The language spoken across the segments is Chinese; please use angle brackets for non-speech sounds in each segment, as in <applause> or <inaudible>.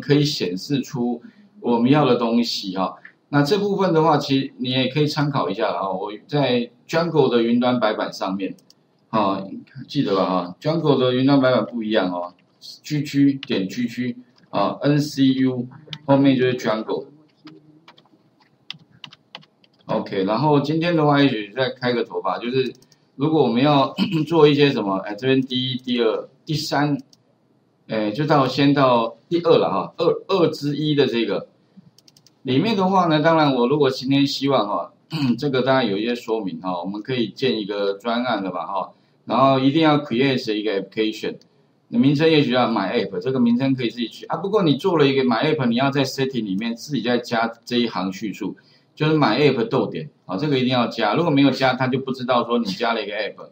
可以显示出我们要的东西啊。那这部分的话，其实你也可以参考一下啊。我在 Jungle 的云端白板上面，啊，记得吧啊？Jungle 的云端白板不一样哦，GG 点 GG 啊，NCU 后面就是 Jungle。OK，然后今天的话，也许再开个头吧，就是如果我们要 <coughs> 做一些什么，哎，这边第一、第二、第三，哎，就到先到第二了哈，二二之一的这个。里面的话呢，当然我如果今天希望哈，<clears throat> 这个当然有一些说明哈，我们可以建一个专案的吧哈，然后一定要 create 一个 application，名称也许要 my app，这个名称可以自己取啊。不过你做了一个 my app，你要在 setting 里面自己再加这一行叙述，就是 my app 逗点啊，这个一定要加，如果没有加，他就不知道说你加了一个 app。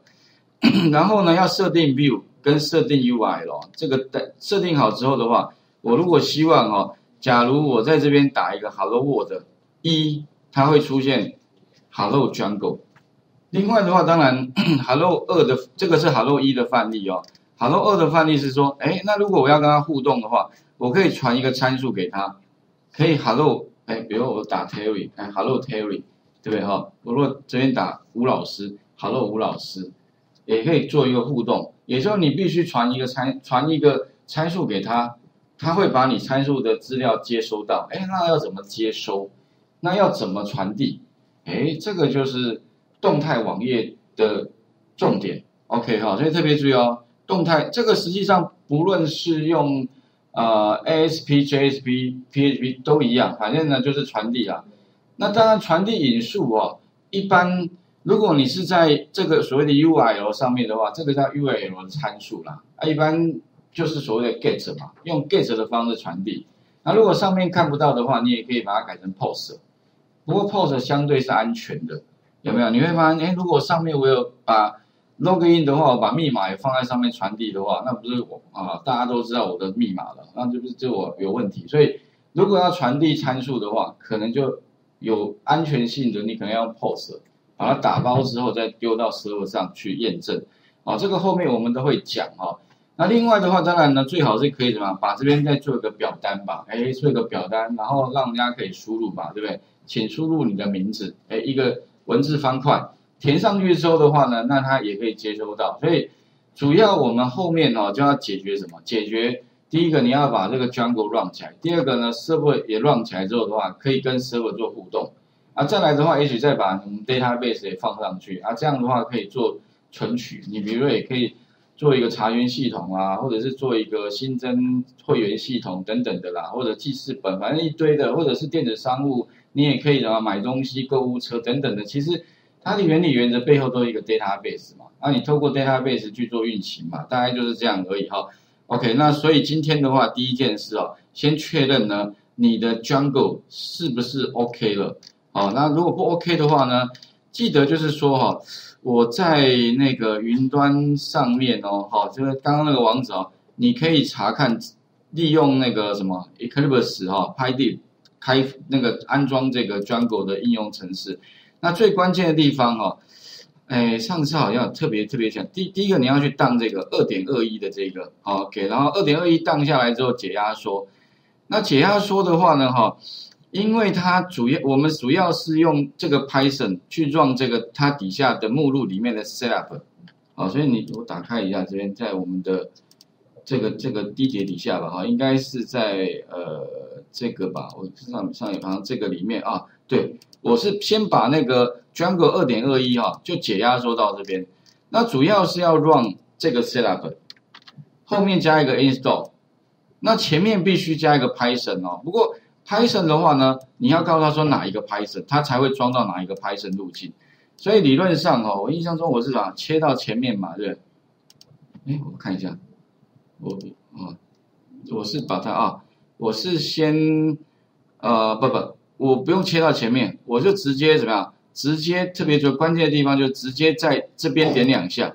<coughs> 然后呢，要设定 view 跟设定 UI 咯，这个的设定好之后的话，我如果希望哦。假如我在这边打一个 Hello World 一，它会出现 Hello Jungle。另外的话，当然 <coughs> Hello 二的这个是 Hello 一的范例哦。Hello 二的范例是说，哎，那如果我要跟它互动的话，我可以传一个参数给它，可以 Hello，哎，比如我打 Terry，哎，Hello Terry，对不对哈？我如果这边打吴老师，Hello 吴老师，也可以做一个互动。也就是说，你必须传一个参传一个参数给他。他会把你参数的资料接收到，哎，那要怎么接收？那要怎么传递？哎，这个就是动态网页的重点。OK 哈，所以特别注意哦，动态这个实际上不论是用呃 ASP、JSP、PHP 都一样，反正呢就是传递啦。那当然传递引数哦，一般如果你是在这个所谓的 URL 上面的话，这个叫 URL 的参数啦，啊一般。就是所谓的 get 嘛，用 get 的方式传递。那如果上面看不到的话，你也可以把它改成 post。不过 post 相对是安全的，有没有？你会发现，哎，如果上面我有把 login 的话，我把密码也放在上面传递的话，那不是我啊？大家都知道我的密码了，那就是就我有问题。所以如果要传递参数的话，可能就有安全性的，你可能要用 post，把它打包之后再丢到 server 上去验证。哦，这个后面我们都会讲哦。那另外的话，当然呢，最好是可以什么，把这边再做一个表单吧，哎，做一个表单，然后让人家可以输入吧，对不对？请输入你的名字，哎，一个文字方块，填上去之后的话呢，那它也可以接收到。所以主要我们后面哦就要解决什么？解决第一个你要把这个 Jungle run 起来，第二个呢，Server 也 run 起来之后的话，可以跟 Server 做互动。啊，再来的话，也许再把 Database 也放上去，啊，这样的话可以做存取。你比如说也可以。做一个查询系统啊，或者是做一个新增会员系统等等的啦，或者记事本，反正一堆的，或者是电子商务，你也可以什么买东西、购物车等等的。其实它的原理原则背后都是一个 database 嘛，那你透过 database 去做运行嘛，大概就是这样而已哈。OK，那所以今天的话，第一件事哦，先确认呢你的 Jungle 是不是 OK 了？好，那如果不 OK 的话呢，记得就是说哈。我在那个云端上面哦，好，就是刚刚那个网址哦，你可以查看，利用那个什么 Eclipse 哈，PyD 开那个安装这个 Jungle 的应用程式。那最关键的地方哈，哎，上次好像特别特别讲，第第一个你要去当这个二点二一的这个，OK，然后二点二一当下来之后解压缩，那解压缩的话呢，哈。因为它主要，我们主要是用这个 Python 去 run 这个它底下的目录里面的 setup，好，所以你我打开一下这边，在我们的这个这个地铁底下吧，哈，应该是在呃这个吧，我上上一行这个里面啊，对，我是先把那个 Jungle 二点二一哈就解压缩到这边，那主要是要 run 这个 setup，后面加一个 install，那前面必须加一个 Python 哦，不过。Python 的话呢，你要告诉他说哪一个 Python，它才会装到哪一个 Python 路径。所以理论上哦，我印象中我是把切到前面嘛，对。哎，我看一下，我啊，我是把它啊，我是先呃不不，我不用切到前面，我就直接怎么样？直接特别就关键的地方就直接在这边点两下，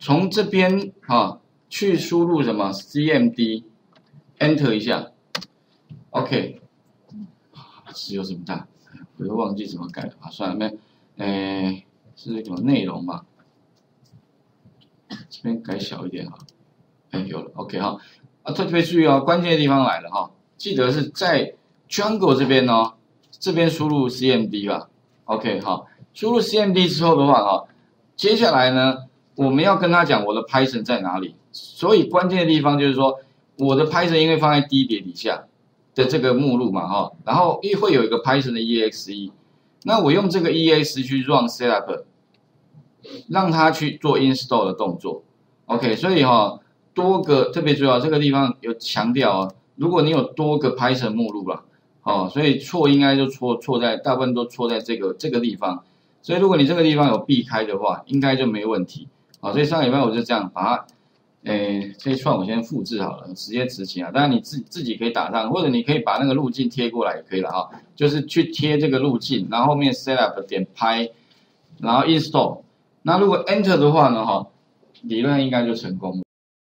从这边啊去输入什么 CMD，Enter 一下。OK，字有这么大，我又忘记怎么改了啊！算了，没，诶，是那种内容嘛？这边改小一点哈。哎，有了，OK 哈。啊，特别注意哦，关键的地方来了哈，记得是在 Jungle 这边哦，这边输入 CMD 吧，OK 好，输入 CMD 之后的话哈，接下来呢，我们要跟他讲我的 Python 在哪里，所以关键的地方就是说，我的 Python 因为放在 D 碟底下的这个目录嘛哈，然后一会有一个 Python 的 EXE，那我用这个 exe 去 run setup，让它去做 install 的动作，OK，所以哈。多个特别重要，这个地方有强调哦。如果你有多个 Python 目录了，哦，所以错应该就错错在大部分都错在这个这个地方。所以如果你这个地方有避开的话，应该就没问题。好，所以上礼拜我就这样把它，诶，这一串我先复制好了，直接执行啊。当然你自自己可以打上，或者你可以把那个路径贴过来也可以了啊。就是去贴这个路径，然后后面 setup 点拍，然后 install。那如果 enter 的话呢，哈，理论应该就成功了。